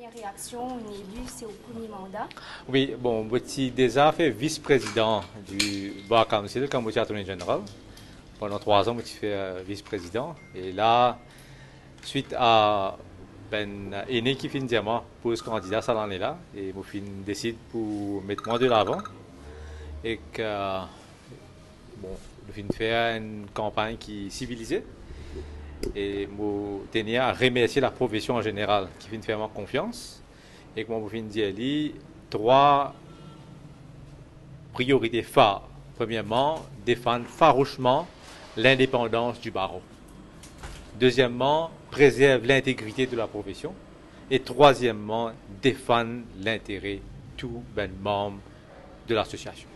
première réaction, on est c'est au premier mandat. Oui, bon, j'ai déjà fait vice-président du Bar Council, comme attorney général. Pendant trois ans, j'ai fait euh, vice-président. Et là, suite à ben aîné qui finit diamant pour ce candidat ça l'année là et moi fin décide pour mettre moi de l'avant et que bon fin faire une campagne qui est civilisée et moi tenir à remercier la profession en général qui fin faire confiance et que moi fin dire trois priorités phares premièrement défendre farouchement l'indépendance du barreau Deuxièmement, préserve l'intégrité de la profession. Et troisièmement, défendre l'intérêt tout ben membre de l'association.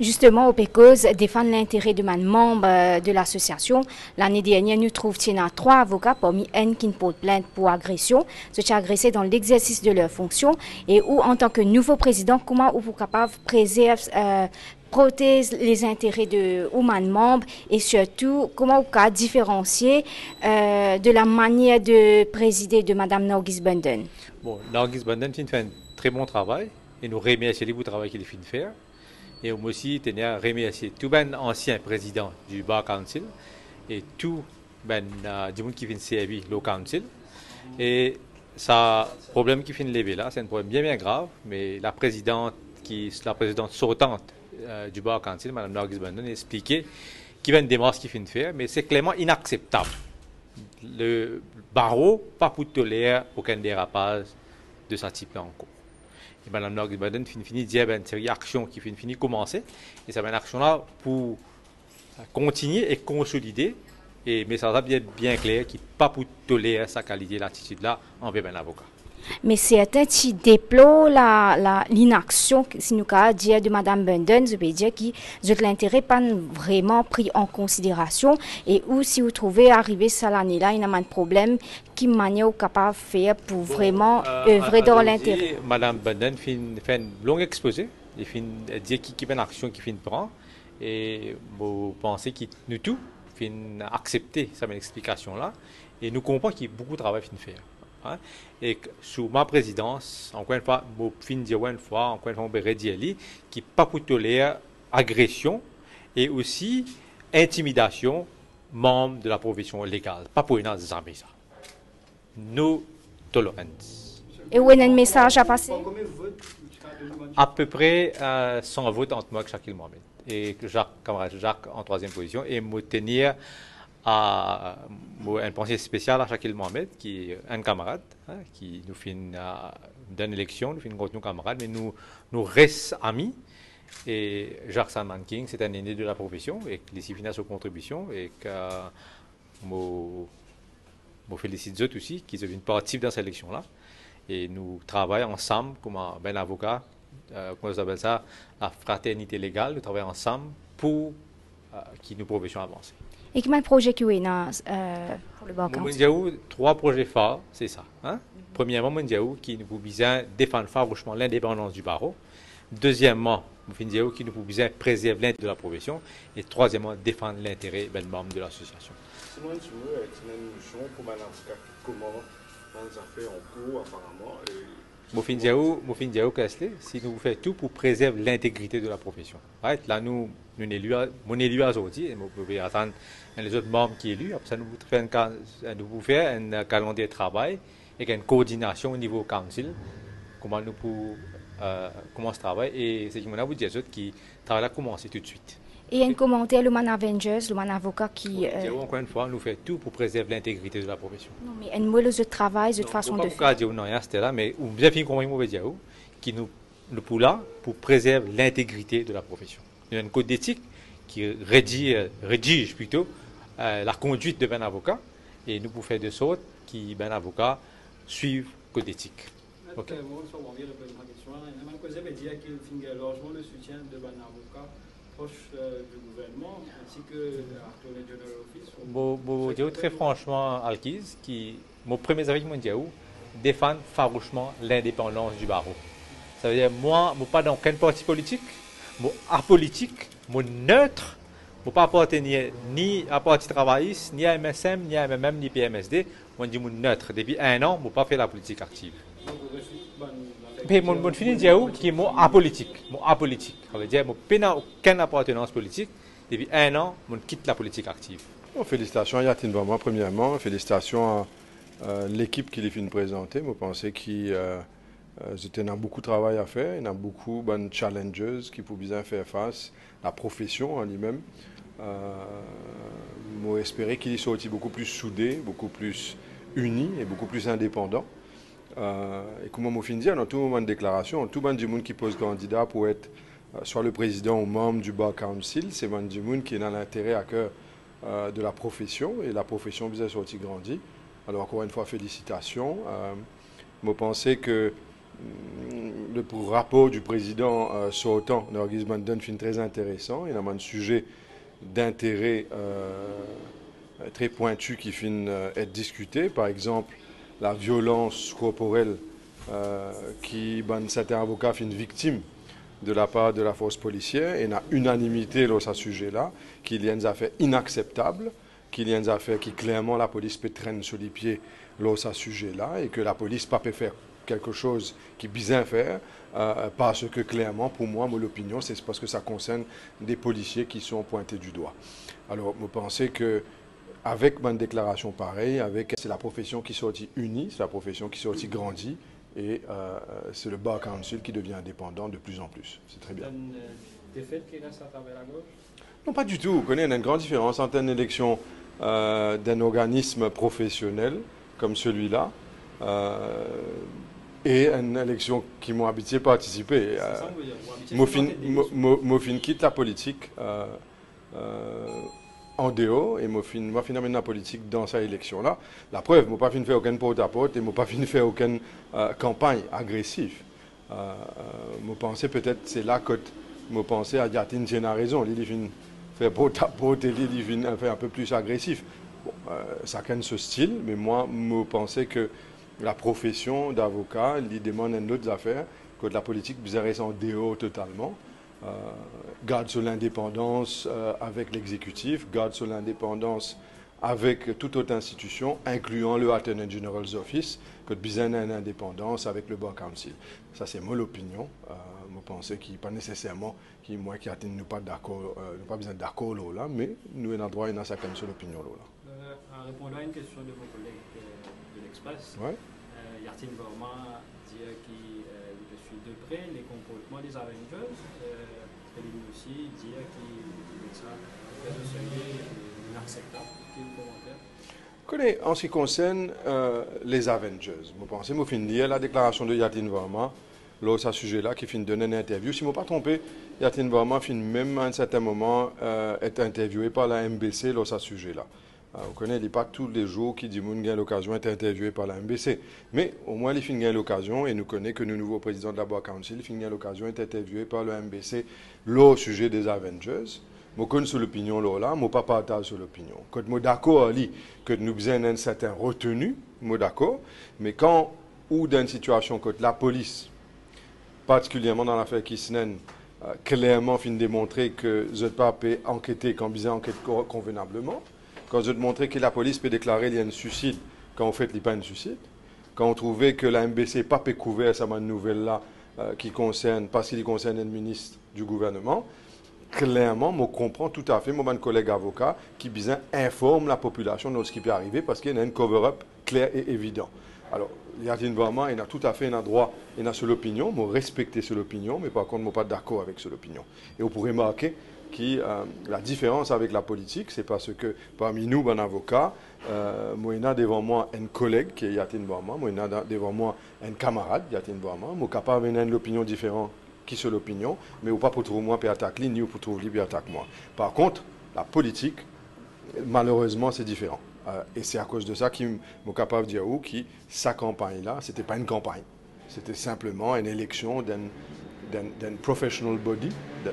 Justement, au défendre l'intérêt de man membre euh, de l'association. L'année dernière, nous trouvions trois avocats parmi un qui portent plainte pour agression, se sont agressés dans l'exercice de leur fonction et où, en tant que nouveau président, comment vous capable de préserver euh, protéger les intérêts de humains membres et surtout comment on peut différencier euh, de la manière de présider de Mme Norgis Bunden. Bon, Norgis Bunden fait un très bon travail et nous remercions le travail qu'il fait faire. Et moi aussi, tenir à remercier tous les anciens présidents du Bar Council et tous les gens qui viennent servir le Council. Et ça, problème qui finit lever là, c'est un problème bien bien grave, mais la présidente qui la présidente sortante euh, du bar Council, Mme Nargis Bandon, a expliqué qu'il y a une démarche qui finit de faire, mais c'est clairement inacceptable. Le barreau, pas pour tolérer aucun dérapage de ce type en. Et Mme Nargis Bandon finit de dire qu'il y a une série d'actions qui finit de commencer, et c'est une action-là pour continuer et consolider et mais ça va bien, bien clair qui pas pour tolérer sa qualité, l'attitude là envers un avocat. Mais certains qui déplorent l'inaction, si nous dire de Mme Bunden, je veux dire que l'intérêt pas vraiment pris en considération. Et où si vous trouvez arriver ça l'année-là, il y a un problème qui manière capable de faire pour vraiment euh, œuvrer dans l'intérêt. Mme Bunden fait, fait un long exposé, il fait dire qui y a une action qui fait prendre et vous pensez que nous tous fait accepter cette explication là. Et nous comprenons qu'il y a beaucoup de travail à faire. Hein. Et sous ma présidence, encore une fois, je fin dire une fois, encore une fois, je qui pas pour tolérer agression et aussi intimidation membres de la profession légale. Pas pour une ça. Nous tolérance. Et où est un message à passer? À peu près 100 euh, votes entre moi et Shaquille Mohamed. Et Jacques, camarade Jacques en troisième position. Et me tenir à un pensée spécial à Shakil Mohamed, qui est un camarade, hein, qui nous fait une, euh, élection, nous fait une grosse camarade, mais nous, nous restons amis. Et Jacques Sandman King, c'est un aîné de la profession, et les finance aux contributions, et que je félicite eux aussi, qui deviennent partie dans cette élection-là. Et nous travaillons ensemble comme un ben avocat, euh, comment on appelle ça, la fraternité légale, nous travaillons ensemble pour euh, que nos professions avancent. Et quel projet qui est euh, pour le Balkan trois projets phares, c'est ça. Hein? Premièrement, Mundiaou qui nous besoin défendre farouchement l'indépendance du barreau. Deuxièmement, Mundiaou qui nous besoin préserver l'intérêt de la profession. Et troisièmement, défendre l'intérêt ben membre de l'association. Sinon, tu veux, comment on a fait en cours apparemment. Mofin Diaou, si nous faisons tout pour préserver l'intégrité de la profession. Right? Là, nous, nous mon élu aujourd'hui, et vous pouvez attendre les autres membres qui élus. Ça, nous pouvons faire un, calendrier de travail et une coordination au niveau council, comment nous pouvons euh, commencer ce travail. Et c'est je vous dire, qui travaillent à commencer tout de suite. Et un commentaire, le man Avengers, le man avocat qui. Euh... Encore une fois, nous faisons tout pour préserver l'intégrité de la profession. Non, mais un mot de travail, de façon de faire. Dire, non, c'était là, mais vous avez fait compris, vous dire, qui nous, là, pour préserver l'intégrité de la profession. Il y a une code d'éthique qui rédige, rédige plutôt euh, la conduite de un avocat et nous pouvons faire de sorte que ben avocat suive le code d'éthique. Okay. le soutien de ben avocat euh, du gouvernement ainsi que General Office. très franchement, Alkiz, qui, mon premier avis, mon Diaou, défend farouchement l'indépendance du barreau. Ça veut dire, moi, je pas dans aucun parti politique, je apolitique, je neutre, ne pas appartenir ni à parti travailliste, ni à MSM, ni à MMM, ni PMSD. Je dis neutre. Depuis un an, ne pas faire la politique active. Mais mon, mon fini dire qui est mon apolitique, mon apolitique. Ça veut dire mon n'a aucune appartenance politique. Depuis un an, mon quitte la politique active. félicitations à Yatin Bama, premièrement. Félicitations à l'équipe qui les fait présenter. Je pense qu'ils euh, euh, beaucoup de travail à faire. Il y a beaucoup de challenges qui peuvent bien faire face à la profession en lui-même. Euh, espérer qu'ils soient beaucoup plus soudés, beaucoup plus unis et beaucoup plus indépendants. Euh, et comme on fin dire, dans tout moment de déclaration, tout le monde qui pose candidat pour être euh, soit le président ou membre du Bar Council, c'est le monde qui est dans l'intérêt à cœur de la profession et la profession bien sorti grandi. Alors encore une fois, félicitations. je pense que le rapport du président sortant, Norgis fin très intéressant. Il y a un sujet d'intérêt très pointu qui finit être discuté. Par exemple, la violence corporelle euh, qui, ben, certains avocats une victime de la part de la force policière. Il y a unanimité sur ce sujet-là, qu'il y a une affaire inacceptable, qu'il y a une affaire qui clairement la police peut traîner sur les pieds sur ce sujet-là et que la police pas peut faire quelque chose qui bien faire euh, parce que clairement, pour moi, mon opinion, c'est parce que ça concerne des policiers qui sont pointés du doigt. Alors, vous pensez que avec une déclaration pareille, avec c'est la profession qui sortit unie, c'est la profession qui sortit grandie, et euh, c'est le Bar Council qui devient indépendant de plus en plus. C'est très bien. Une euh, défaite qui reste à travers la gauche? Non, pas du tout. Vous connaissez, il y a une grande différence entre une élection euh, d'un organisme professionnel comme celui-là et une élection qui m'ont habitué à participer. Mofin quitte la politique en dehors et moi fin moi finalement la politique dans cette élection là la preuve moi pas fin faire aucun porte à porte et moi pas fin faire aucune euh, campagne agressive. Euh, euh moi pensais peut-être c'est là que moi pensais à Yatin a raison il fin faire porte à porte et il fin faire un peu plus agressif. Bon euh, ça canne ce style mais moi moi pensais que la profession d'avocat lui demande une autre affaire que la politique bizarre en dehors totalement euh, garde sur l'indépendance euh, avec l'exécutif, garde sur l'indépendance avec toute autre institution, incluant le Attorney General's Office, que besoin une indépendance avec le Bar Council. Ça, c'est mon opinion. Euh, je pense qu'il pas nécessairement, moi qui nous pas d'accord, euh, pas besoin d'accord là, mais nous avons droit à une seule opinion là. En répondant à une question de vos collègues l'Express, ouais. euh, Yartin Borma dit qu'il euh, suit de près les comportements des Avengers aussi dire que ça inacceptable. Connais, en ce qui concerne euh, les Avengers, je pense que je lire la déclaration de Yatin Varma, là, ce sujet-là, qui finit de donner une interview. Si je ne me pas trompé, Yatin Varma finit même à un certain moment euh, être interviewé par la MBC là, ce sujet-là. Euh, on connaît, il pas tous les jours qui dit a l'occasion d'être interviewé par la MBC. Mais au moins, il finit l'occasion, et nous connaissons que le nouveau président de la Bar Council, il finit l'occasion d'être interviewé par le MBC au sujet des Avengers. Je connais sur l'opinion là, je pas partage sur l'opinion. Quand je suis d'accord que nous avons une certaine retenue, je suis d'accord. Mais quand, ou dans une situation que la police, particulièrement dans l'affaire Kisnen, euh, clairement fin démontrer que je ne pas enquêter quand vous enquête convenablement, quand je montrais que la police peut déclarer qu'il y a un suicide quand on fait il n'y a pas un suicide, quand on trouvait que la MBC pas couvert cette nouvelle-là euh, qui concerne, parce qu'il concerne un ministre du gouvernement, clairement, je comprends tout à fait, mon collègue avocat, qui bien informe la population de ce qui peut arriver parce qu'il y a un cover-up clair et évident. Alors, Yatine vraiment, il a tout à fait un droit, il a seule opinion, moi respecter cette opinion, mais par contre, suis pas d'accord avec cette opinion. Et vous pourrez marquer qui, euh, la différence avec la politique, c'est parce que parmi nous, un avocat, euh, moi, devant moi un collègue qui est Yatin Boama, moi, devant moi un camarade, Yatin Boama, moi, capable d'avoir une opinion différente qui c'est l'opinion, mais ou pas pour trouver moi pour attaquer ni pour trouver lui pour attaquer moi. Par contre, la politique, malheureusement, c'est différent. Euh, et c'est à cause de ça qu'il est capable de dire où que sa campagne-là, ce n'était pas une campagne. C'était simplement une élection d'un d'un professional body,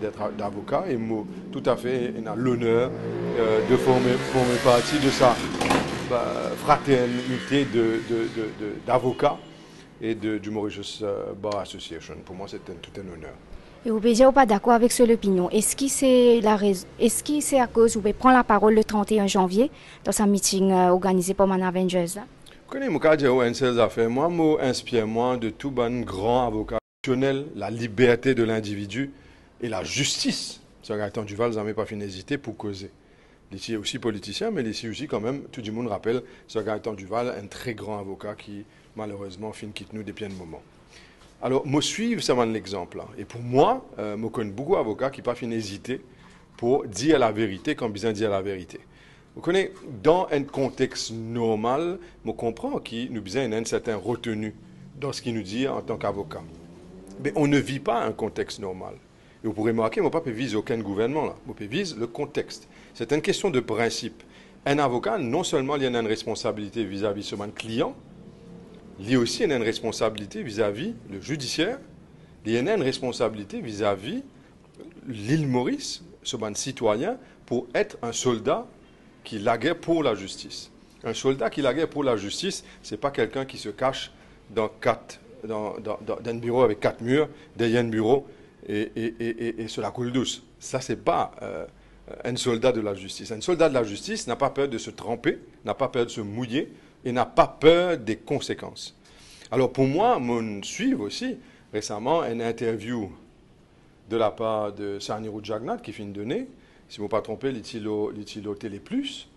d'être d'avocat, et moi, tout à fait, il a l'honneur euh, de former, former, partie de sa bah, fraternité d'avocats et de, du Mauritius euh, Bar Association. Pour moi, c'est tout un honneur. Et vous pouvez pas d'accord avec cette opinion. Est-ce que c'est la raison, est-ce que c'est à cause vous pouvez prendre la parole le 31 janvier dans un meeting euh, organisé par Man Avengers là? connais mon cas de affaires, moi, moi, inspire-moi de tout bon grand avocat la liberté de l'individu et la justice. C'est Gaëtan Duval, n'avez pas fini d'hésiter pour causer. Ici aussi politicien, mais ici aussi quand même, tout le monde rappelle, c'est Gaëtan Duval, un très grand avocat qui malheureusement fin quitte nous depuis un moment. Alors, moi suivre, c'est l'exemple. Hein. Et pour moi, euh, je connais beaucoup d'avocats qui pas fini d'hésiter pour dire la vérité quand besoin dire la vérité. Vous connaissez, dans un contexte normal, je comprends qu'il nous besoin une certaine retenue dans ce qu'il nous dit en tant qu'avocat. Mais on ne vit pas un contexte normal. Et vous pourrez remarquer, mon ne vise aucun gouvernement là. Mon vise le contexte. C'est une question de principe. Un avocat, non seulement il a une responsabilité vis-à-vis de son client, il a aussi une responsabilité vis-à-vis le judiciaire, il a une responsabilité vis-à-vis l'île Maurice, ce citoyen, pour être un soldat qui laguait pour la justice. Un soldat qui laguait pour la justice, ce n'est pas quelqu'un qui se cache dans quatre dans, un bureau avec quatre murs, derrière un bureau, et, et, et, sur la coule douce. Ça, c'est pas euh, un soldat de la justice. Un soldat de la justice n'a pas peur de se tremper, n'a pas peur de se mouiller, et n'a pas peur des conséquences. Alors pour moi, mon suivre aussi, récemment, une interview de la part de Sarnirou Jagnat qui finit de donner, si je ne me pas trompé, l'Itilo Télé Plus.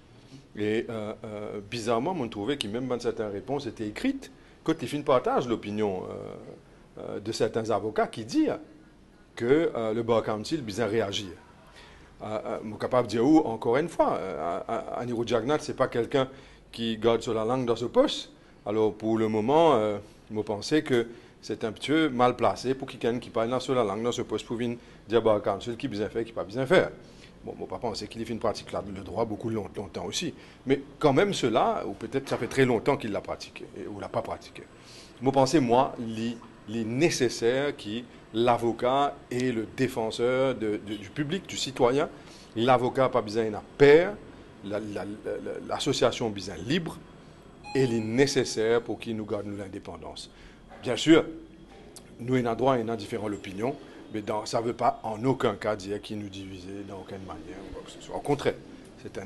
Et euh, euh, bizarrement, on trouvait que même certaines réponses étaient écrites Côte Fin partage l'opinion euh, euh, de certains avocats qui disent que euh, le Bar Council besoin réagir. je suis capable de dire, encore une fois, Anirudh Jagnat, ce n'est pas quelqu'un qui garde sur la langue dans ce poste. Alors, pour le moment, je pense que c'est un peu mal placé pour quelqu'un qui parle sur la langue dans ce poste pour venir dire Bar Council qui besoin faire, qui pas besoin faire. Bon, mon papa, on sait qu'il fait une pratique là, le droit beaucoup longtemps aussi. Mais quand même, cela, ou peut-être ça fait très longtemps qu'il l'a pratiqué, ou l'a pas pratiqué. Moi, pensez, moi, les nécessaire qui l'avocat et le défenseur du public, du citoyen, l'avocat pas besoin d'un père, l'association a besoin libre, et il est nécessaire pour qu'il nous garde l'indépendance. Bien sûr, nous avons droit et nous avons différentes opinions, mais ça ne veut pas en aucun cas dire qu'il nous divisait dans aucune manière. Au contraire,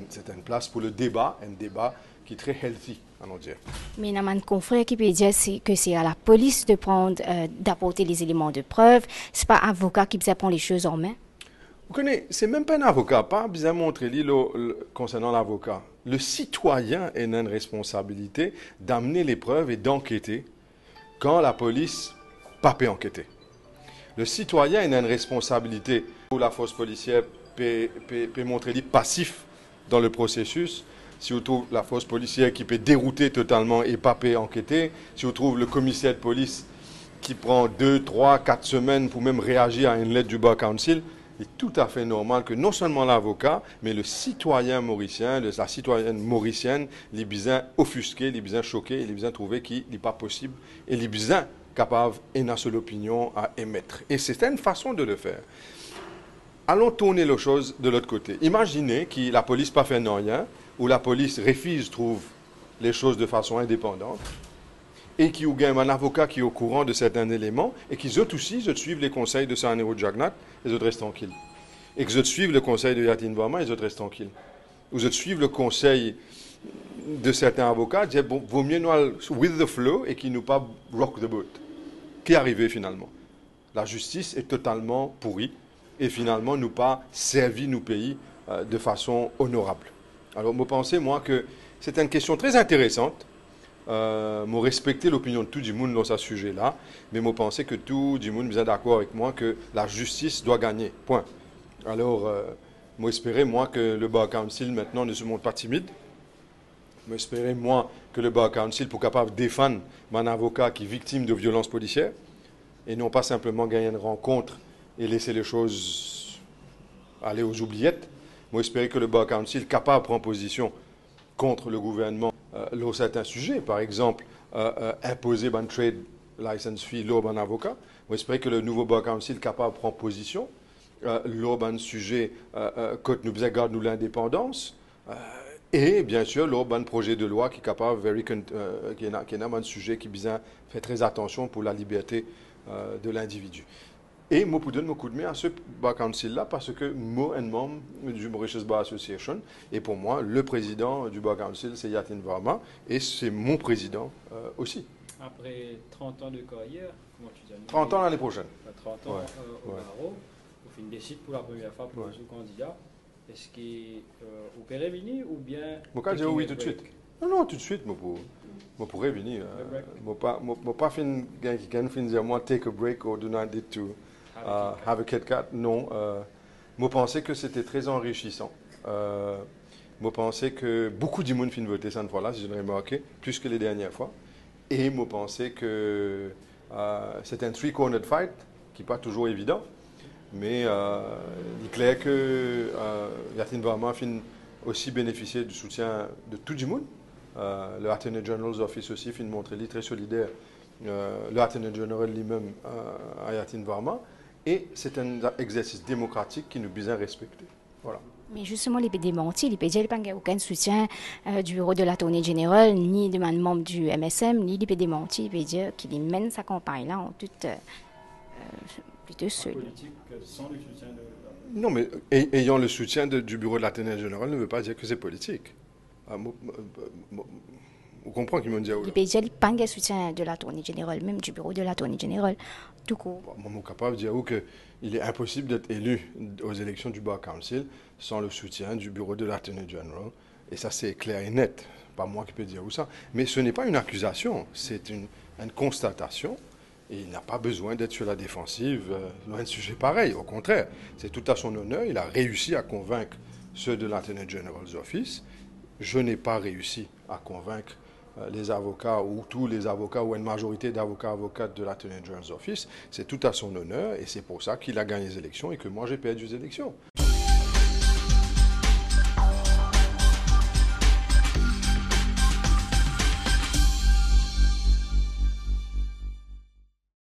c'est une place pour le débat, un débat qui est très healthy, allons dire. Mais il y a un confrère qui peut dire que c'est à la police de prendre, euh, d'apporter les éléments de preuve. Ce n'est pas avocat qui prend les choses en main? Vous connaissez, c'est même pas un avocat, pas bien montrer concernant l'avocat. Le citoyen a une responsabilité d'amener les preuves et d'enquêter quand la police pas peut enquêter. Le citoyen a une responsabilité pour la force policière peut, montrer passif dans le processus. Si vous trouvez la force policière qui peut dérouter totalement et pas peut enquêter, si vous trouvez le commissaire de police qui prend deux, trois, quatre semaines pour même réagir à une lettre du Bar Council, il est tout à fait normal que non seulement l'avocat, mais le citoyen mauricien, la citoyenne mauricienne, les besoin offusqués, les besoin choqués, les trouver qu'il n'est pas possible et les capable et n'a seule opinion à émettre. Et c'est une façon de le faire. Allons tourner les choses de l'autre côté. Imaginez que la police pas fait rien, ou la police refuse, trouve les choses de façon indépendante, et qui y a un avocat qui est au courant de certains éléments, et qui eux aussi je suivent les conseils de Sanero Jagnat, et ils restent tranquilles. Et que suivent le conseil de Yatin Vama, et ils restent tranquilles. Ou je suivent le conseil de certains avocats, disent bon, vaut mieux nous with the flow et qui nous pas rock the boat. Qui est arrivé finalement La justice est totalement pourrie et finalement nous pas servi nos pays euh, de façon honorable. Alors, moi, pensez, moi, que c'est une question très intéressante. Euh, moi, respecter l'opinion de tout le monde dans ce sujet-là, mais moi, pensez que tout le monde est d'accord avec moi que la justice doit gagner. Point. Alors, euh, moi, espérer, moi, que le Bar Council, maintenant, ne se montre pas timide. Moi, espérer, moi, que le Bar Council pour capable défendre mon avocat qui est victime de violences policières et non pas simplement gagner une rencontre et laisser les choses aller aux oubliettes. Moi, j'espère que le Bar Council capable de prendre position contre le gouvernement euh, certains sujets, par exemple, euh, euh, imposer un trade license fee l'eau un avocat. Que le nouveau Bar Council capable de prendre position. Euh, l'eau sujet, euh, euh, nous garde nous l'indépendance. Et bien sûr, un projet de loi qui est capable, very, euh, qui est, un sujet qui fait très attention pour la liberté euh, de l'individu. Et moi, pour donner mon coup de main à ce Bar Council-là, parce que moi, un membre du Mauritius Bar Association, et pour moi, le président du Bar Council, c'est Yatin Varma, et c'est mon président euh, aussi. Après 30 ans de carrière, comment tu dis 30 ans l'année prochaine. 30 ans Ouais, euh, au ouais. barreau, vous faites décide pour la première fois pour Ouais. ce candidat. Est-ce qu'il euh, vous pouvez revenir ou bien. Cas, j'ai taking oui tout de suite. Non, non, tout de suite, moi, pour, moi pourrais venir. A break. Moi pas, pas fin, quelqu'un fin dire, moi, take a break or do not need to uh, have a Kit Kat. Non, euh, pensais que c'était très enrichissant. Euh, moi pensais que beaucoup de monde fin voter cette fois-là, si je l'ai remarqué, plus que les dernières fois. Et moi pensais que euh, c'est un three-cornered fight qui n'est pas toujours évident. Mais euh, il est clair que euh, Yatin Varma fin aussi bénéficier du soutien de tout le monde. Euh, le Attorney General's Office aussi fin montrer lui très solidaire. Le Attorney General lui-même à Yatin Varma. Et c'est un exercice démocratique qui nous besoin respecter. Voilà. Mais justement, peut dire qu'il n'y a aucun soutien du bureau de l'attorney général, ni de membre du MSM, ni démentir, il peut dire qu'il mène sa campagne-là en toute plutôt seul. euh, le Non, mais ay- ayant le soutien de- du bureau de l'Attorney General ne veut pas dire que c'est politique. Ah, moi- moi- moi- on comprend qu'ils m'ont dit. oh, Il peut dire qu'il n'y a pas de soutien de l'attorney général, même du bureau de l'attorney général, tout court. Moi, je suis capable de dire qu'il est impossible d'être élu aux élections du Bar Council sans le soutien du bureau de l'Attorney General. Et ça, c'est clair et net. Pas moi qui peux dire où ça. Mais ce n'est pas une accusation, c'est une, une constatation. Il n'a pas besoin d'être sur la défensive euh, loin de sujet pareil. Au contraire, c'est tout à son honneur. Il a réussi à convaincre ceux de l'Attorney General's Office. Je n'ai pas réussi à convaincre euh, les avocats ou tous les avocats ou une majorité d'avocats avocates de l'Attorney General's Office. C'est tout à son honneur et c'est pour ça qu'il a gagné les élections et que moi j'ai perdu les élections.